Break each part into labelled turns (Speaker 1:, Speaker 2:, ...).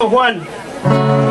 Speaker 1: Juan.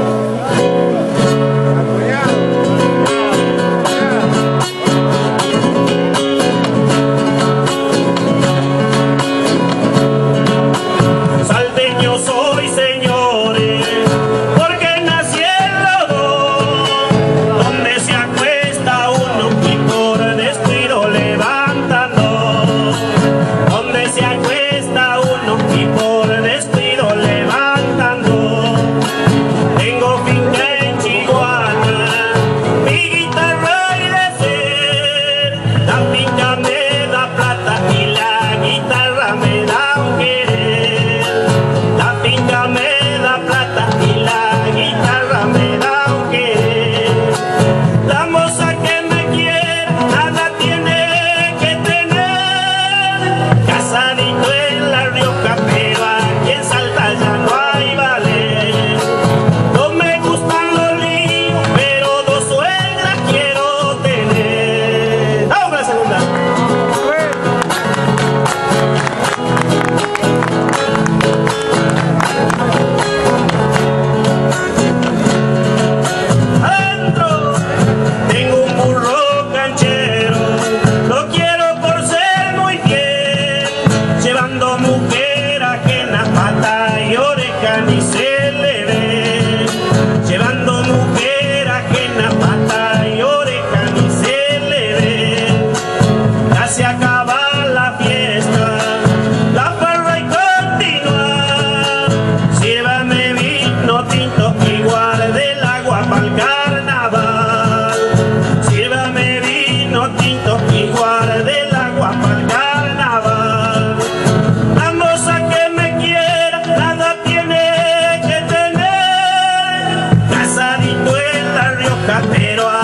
Speaker 1: Pero a